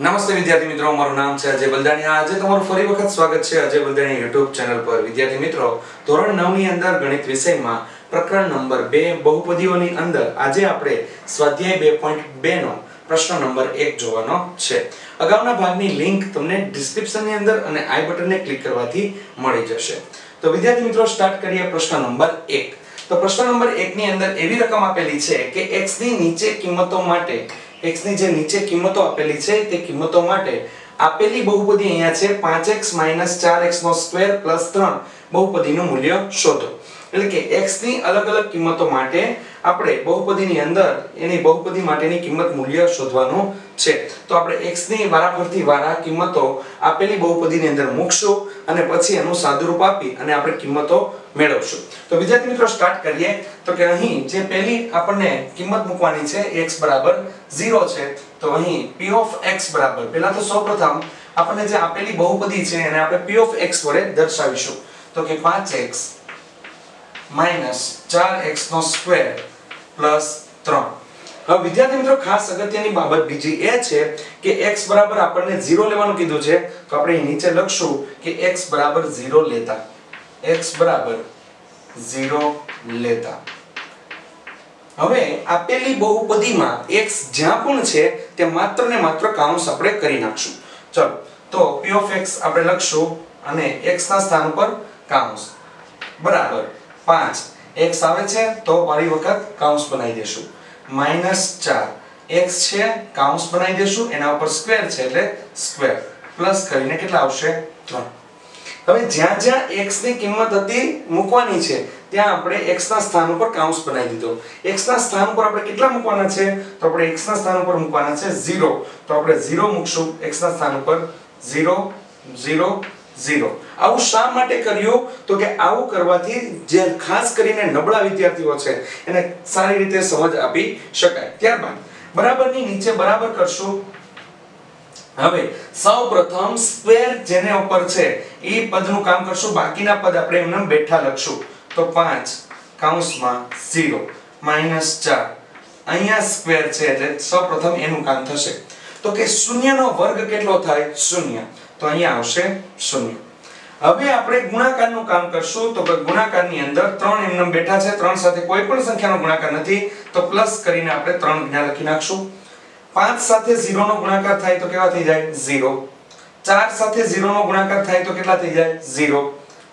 નમસ્તે વિદ્યાર્થી મિત્રો, મારું નામ છે અજય બલદાણી. આજે તમારું ફરી વખત સ્વાગત છે અજય બલદાણી YouTube ચેનલ પર. વિદ્યાર્થી મિત્રો, ધોરણ 9 ની અંદર ગણિત વિષયમાં પ્રકરણ નંબર 2 બહુપદીઓની અંદર આજે આપણે સ્વાધ્યાય 2.2 નો પ્રશ્ન નંબર 1 જોવાનો છે. અગાઉના ભાગની લિંક તમને ડિસ્ક્રિપ્શનની અંદર અને આઈ બટનને ક્લિક કરવાથી મળી જશે. તો વિદ્યાર્થી મિત્રો સ્ટાર્ટ કરીએ પ્રશ્ન નંબર 1 તો પ્રશ્ન નંબર 1 ની અંદર એવી રકમ આપેલી છે કે x ની નીચે કિંમતો માટે x ની જે નીચે કિંમતો આપેલી છે, તે કિંમતો માટે આપેલી બહુપદી અહીંયા છે 5x 4x નો સ્ક્વેર 3 બહુપદીનું મૂલ્ય શોધો. એટલે કે x ની અલગ અલગ કિંમતો માટે આપણે બહુપદીની અંદર એની બહુપદી માટેની કિંમત મૂલ્ય શોધવાનું છે. તો આપણે x ની વારાફરતી વારા કિંમતો આપેલી બહુપદીની અંદર મૂકશું અને પછી એનું સાદુરૂપ આપી અને આપણે કિંમતો મેળવશું. તો વિદ્યાર્થી મિત્રો સ્ટાર્ટ કરીએ. તો કે અહીં જે પહેલી આપણને કિંમત મૂકવાની છે x બરાબર 0 છે. તો અહીં p ઓફ x બરાબર. પહેલા તો સૌપ્રથમ આપણને જે આપેલી બહુપદી છે, એને આપણે p ઓફ x વડે દર્શાવીશું. તો કે 5x 4x નો સ્ક્વેર 3 હવે વિદ્યાર્થી મિત્રો, ખાસ અગત્યની બાબત બીજી એ છે કે x બરાબર આપણને 0 લેવાનું કીધું છે. તો આપણે નીચે લખશું કે x બરાબર 0 લેતા. x બરાબર 0 લેતા. હવે આપેલી બહુપદીમાં x જ્યાં પણ છે તે માત્ર ને માત્ર કાઉન્સ આપણે કરી નાખશું. ચલો, તો p of આપણે લખશું અને x ના સ્થાન પર કાઉન્સ બરાબર. 5 x આવે છે તો ફરી વખત કાઉન્સ બનાવી દેશું. માઇનસ 4 x છે કાઉન્સ બનાવી દેશું. એના ઉપર સ્ક્વેર છે એટલે સ્ક્વેર પ્લસ કરીને કેટલા આવશે? 3 હવે જ્યાં જ્યાં x ની કિંમત હતી મૂકવાની છે, ત્યાં આપણે x ના સ્થાન ઉપર કાઉન્સ બનાવી દીધો. X ના સ્થાન ઉપર આપણે કેટલા મૂકવાના છે? તો આપણે x ના સ્થાન ઉપર મૂકવાના છે 0 તો આપણે 0 મૂકશું. X ના સ્થાન ઉપર 0 0 0 આવું શા માટે કર્યું? તો કે આવું કરવાથી જે ખાસ કરીને નબળા વિદ્યાર્થીઓ છે, એને સારી રીતે સમજ આપી શકાય. ત્યારબાદ, બરાબરની નીચે બરાબર કરશું. હવે, સૌપ્રથમ સ્ક્વેર જેને ઉપર છે, એ પદનું કામ કરશું. બાકીના પદ આપણે એમને બેઠા લખશું. તો 5 કૌંસમાં 0 4 અહીંયા સ્ક્વેર છે એટલે સૌપ્રથમ એનું કામ થશે. તો કે શૂન્યનો વર્ગ કેટલો થાય? શૂન્ય. તો અહીંયા આવશે શૂન્ય. હવે આપણે ગુણાકારનું કામ કરશું. તો ગુણાકારની અંદર 3 એમનેમ બેઠા છે. 3 સાથે કોઈ પણ સંખ્યાનો ગુણાકાર નથી. તો પ્લસ કરીને આપણે 3 ગુણ્યા લખી નાખશું. 5 સાથે 0 નો ગુણાકાર થાય તો કેવા થઈ જાય? 0 4 સાથે 0 નો ગુણાકાર થાય તો કેટલા થઈ જાય? 0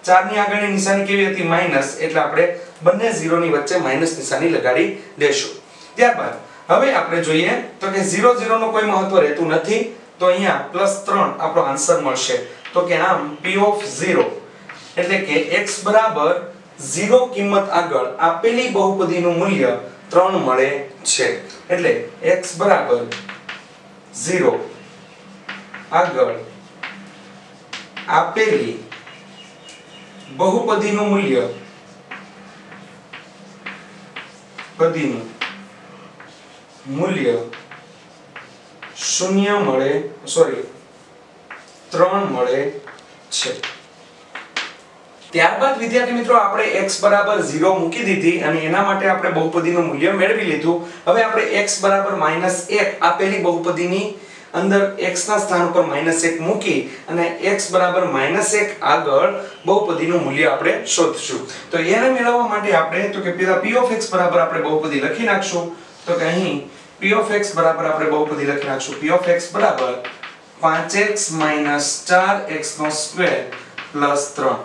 4 ની આગળની નિશાની કેવી હતી? માઇનસ એટલે આપણે બંને 0 ની વચ્ચે માઇનસ નિશાની લગાડી દેશું. ત્યારબાદ, હવે આપણે જોઈએ તો કે 0 0 નો કોઈ મહત્વ રહેતું નથી. તો અહીંયા +3 આપણો આન્સર મળશે. તો કે આમ p ઓફ 0 એટલે કે x બરાબર 0 કિંમત આગળ આપેલી બહુપદીનું મૂલ્ય 3 મળે છે. એટલે x બરાબર 0 આગળ આપેલી બહુપદીનું મૂલ્ય પદીનું મૂલ્ય શૂન્ય મળે સોરી ત્રણ મળે છે. ત્યારબાદ વિદ્યાર્થી મિત્રો, આપણે x બરાબર 0 મૂકી દીધી અને એના માટે આપણે બહુપદીનું મૂલ્ય મેળવી લીધું. હવે આપણે x બરાબર -1 આપેલી બહુપદીની અંદર x ના સ્થાન ઉપર -1 મૂકી અને x બરાબર -1 આગળ બહુપદીનું મૂલ્ય આપણે શોધશું. તો એને મેળવવા માટે આપણે, તો કે પેલા p of બરાબર આપણે બહુપદી લખી નાખશું. તો કે અહીં p of x બરાબર આપણે બહુપદી લખી નાખશું. P of x બરાબર 5x 4x નો સ્ક્વેર 3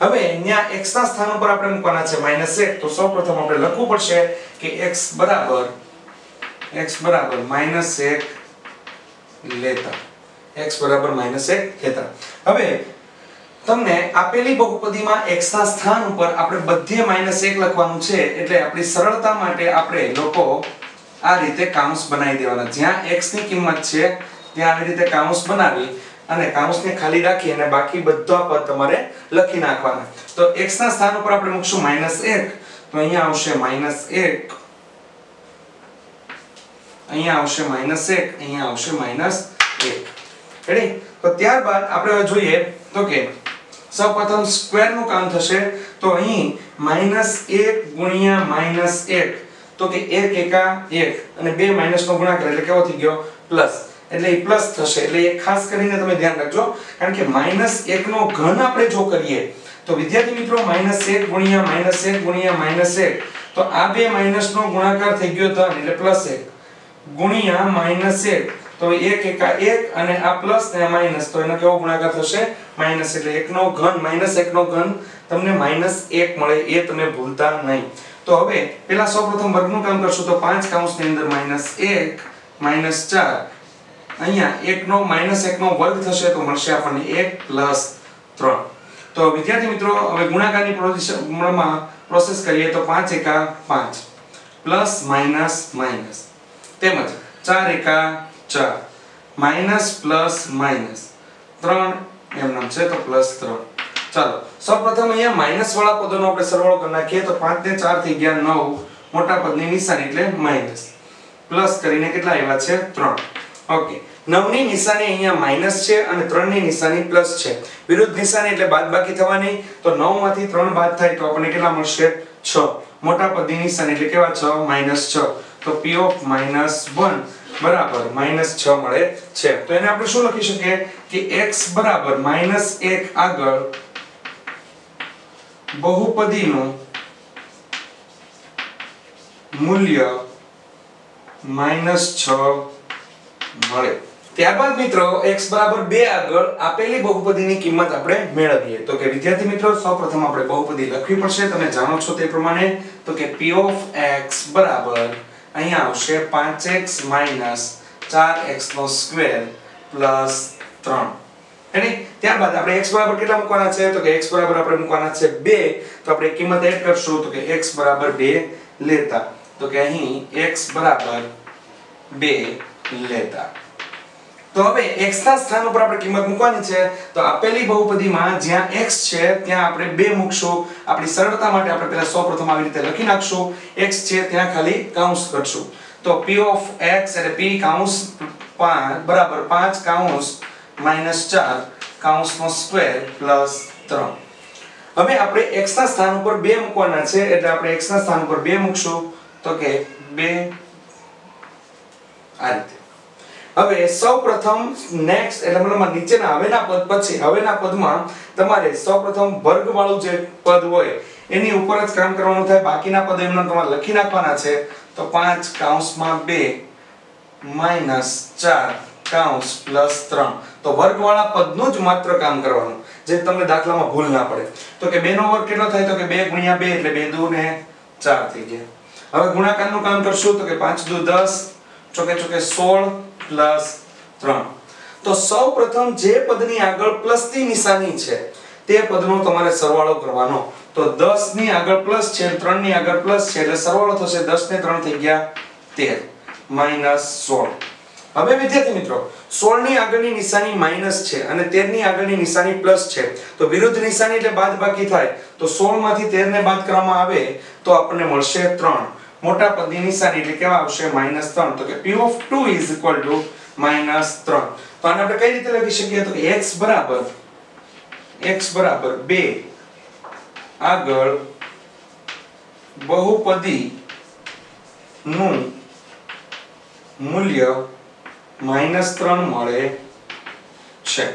હવે અહીંયા x ના સ્થાન ઉપર આપણે મૂકવાના છે -1 તો સૌપ્રથમ આપણે લખવું પડશે કે x બરાબર x બરાબર -1 લેતા. X બરાબર -1 લેતા. હવે તમને આપેલી બહુપદીમાં x ના સ્થાન ઉપર આપણે બધે -1 લખવાનું છે એટલે આપણી સરળતા માટે આપણે લોકો આ રીતે કાઉન્સ બનાવી દેવાના. જ્યાં x ની કિંમત છે, ત્યાં આવી રીતે કાઉન્સ બનાવી અને કાઉન્સને ખાલી રાખી અને બાકી બધા પદ તમારે લખી નાખવાના. તો x ના સ્થાન ઉપર આપણે મૂકશું -1 તો અહીંયા આવશે -1 અહીંયા આવશે -1 અહીંયા આવશે -1 રેડી તો ત્યારબાદ આપણે હવે જોઈએ, તો કે સૌપ્રથમ સ્ક્વેરનું કામ થશે. તો અહીં -1 ગુણ્યા -1 તો કે 1 એકા 1 અને 2 માઇનસ નો ગુણાકાર એટલે કેવો થઈ ગયો? પ્લસ. એટલે એ પ્લસ થશે. એટલે એ ખાસ કરીને તમે ધ્યાન રાખજો. કારણ કે માઇનસ એક નો ઘન આપણે જો કરીએ, તો વિદ્યાર્થી મિત્રો, માઇનસ એક ગુણ્યા માઇનસ એક ગુણ્યા માઇનસ એક. તો આ બે માઇનસ નો ગુણાકાર થઈ ગયો ધન એટલે પ્લસ 1 ગુણ્યા માઇનસ એક. તો એક એકા એક અને આ પ્લસ ને માઇનસ તો એનો કેવો ગુણાકાર થશે? માઇનસ. એટલે એકનો ઘન, માઇનસ એકનો ઘન તમને માઇનસ એક મળે એ તમે ભૂલતા નહીં. તો હવે પહેલા સૌપ્રથમ વર્ગનું કામ કરશું તો પાંચ કૌંસની અંદર માઇનસ એક, માઇનસ ચાર. અહીંયા એકનો, માઇનસ એકનો વર્ગ થશે તો મળશે આપણને એક પ્લસ ત્રણ. તો વિદ્યાર્થી મિત્રો, હવે ગુણાકારની પ્રોસેસમાં પ્રોસેસ કરીએ તો પાંચ એકા પાંચ. Plus, minus minus. તેમજ ચાર એકા ચાર. Minus, plus, minus. ત્રણ, એમ નામ છે તો પ્લસ ત્રણ. ચાલો. સૌપ્રથમ અહીંયા માઇનસ વાળા પદોનો આપણે સરવાળો કરી નાખીએ તો 5 ને 4 થઈ ગયા 9 મોટા પદની નિશાની એટલે માઇનસ પ્લસ કરીને કેટલા આવ્યા છે? 3 ઓકે 9 ની નિશાની અહીંયા માઇનસ છે અને 3 ની નિશાની પ્લસ છે. વિરુદ્ધ નિશાની એટલે બાદબાકી થવાની. તો 9 માંથી 3 બાદ થાય તો આપણને કેટલા મળશે? 6 મોટા પદની નિશાની એટલે કેવા 6 માઇનસ 6 તો p ઓફ માઇનસ 1 બરાબર માઇનસ 6 મળે છે. તો એને આપણે શું લખી શકીએ? કે x બરાબર માઇનસ 1 આગળ બહુપદીનું મૂલ્ય માઇનસ છ મળે. ત્યારબાદ મિત્રો, x બરાબર બે આગળ આપેલી બહુપદીની કિંમત આપણે મેળવીએ. તો કે વિદ્યાર્થી મિત્રો, સૌપ્રથમ આપણે બહુપદી લખવી પડશે. તમે જાણો છો તે પ્રમાણે, તો કે p ઓફ x બરાબર અહીંયા આવશે 5x 4x નો સ્ક્વેર પ્લસ 3 એને ત્યારબાદ આપણે x બરાબર કેટલા મૂકવાના છે? તો કે x બરાબર આપણે મૂકવાના છે 2 તો આપણે કિંમત એડ કરશું. તો કે x બરાબર 2 લેતા. તો કે અહીં x બરાબર 2 લેતા. તો હવે x ના સ્થાન ઉપર આપણે કિંમત મૂકવાની છે. તો આપેલી બહુપદીમાં જ્યાં x છે, ત્યાં આપણે 2 મૂકશું. આપણી સરળતા માટે આપણે પહેલા સૌપ્રથમ આવી રીતે લખી નાખશું. x છે, ત્યાં ખાલી કૌંસ કરશું. તો p ઓફ x એટલે p કૌંસ 5 બરાબર 5 કૌંસ માઇનસ ચાર કાઉન્સનો સ્ક્વેર પ્લસ ત્રણ. હવે આપણે x ના સ્થાન ઉપર બે મૂકવાના છે, એટલે આપણે x ના સ્થાન ઉપર બે મૂકશું, તો કે બે આ રીતે. હવે સૌપ્રથમ નેક્સ્ટ એટલે મતલબ નીચેના હવેના પદ પછી, હવેના પદમાં તમારે સૌપ્રથમ વર્ગવાળું જે પદ હોય, એની ઉપર જ કામ કરવાનું થાય, બાકીના પદ એમને તમારે લખી નાખવાના છે, તો 5 કૌંસમાં 2 માઇનસ 4 કૌંસ પ્લસ 3 તો વર્ગવાળા પદનું જ માત્ર કામ કરવાનું જે તમને દાખલામાં ભૂલ ના પડે. તો કે 2 નો વર્ગ કેટલો થાય? તો કે 2 ગુણ્યા 2 એટલે 2 દુ ને 4 થઈ ગયા. હવે ગુણાકારનું કામ કરશું તો કે 5 દુ 10 ચોકે ચોકે 16 પ્લસ 3 તો સૌપ્રથમ જે પદની આગળ પ્લસની નિશાની છે, તે પદનો તમારે સરવાળો કરવાનો. તો 10 ની આગળ પ્લસ છે 3 ની આગળ પ્લસ છે એટલે સરવાળો થશે 10 ને 3 થઈ ગયા 13 માઇનસ 16 હવે વિદ્યાર્થી મિત્રો 16 ની આગળની નિશાની માઇનસ છે અને 13 ની આગળની નિશાની પ્લસ છે. તો વિરુદ્ધ નિશાની એટલે બાદબાકી થાય. તો 16 માંથી 13 ને બાદ કરવામાં આવે તો આપણને મળશે 3 મોટા પદની નિશાની એટલે કેવા આવશે? -3 તો કે p of 2 is to to -3 તો આને આપણે કઈ રીતે લખી શકીએ? તો x બરાબર x બરાબર 2 આગળ બહુપદી નું મૂલ્ય -3 મળે છે.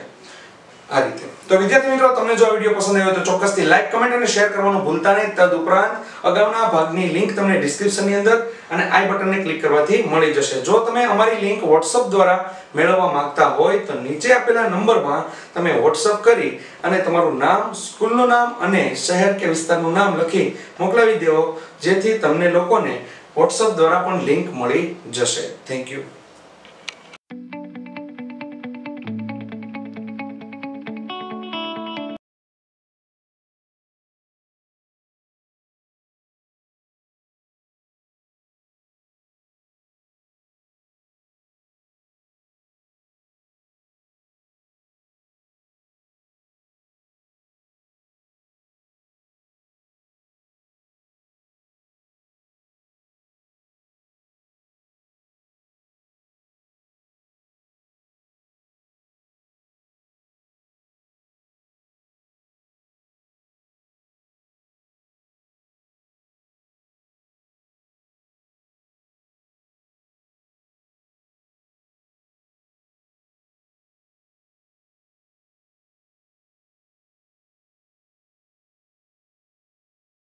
આ રીતે. તો વિદ્યાર્થી મિત્રો, તમને જો આ વીડિયો પસંદ આવ્યો તો ચોક્કસથી લાઈક કમેન્ટ અને શેર કરવાનું ભૂલતા નહીં. તદુપરાંત અગાઉના ભાગની લિંક તમને ડિસ્ક્રિપ્શનની અંદર અને આઈ બટનને ક્લિક કરવાથી મળી જશે. જો તમે અમારી લિંક WhatsApp દ્વારા મેળવવા માંગતા હોય તો નીચે આપેલા નંબરમાં તમે WhatsApp કરી અને તમારું નામ, સ્કૂલનું નામ અને શહેર કે વિસ્તારનું નામ લખી મોકલાવી દેવો, જેથી તમને લોકોને WhatsApp દ્વારા પણ લિંક મળી જશે. Thank you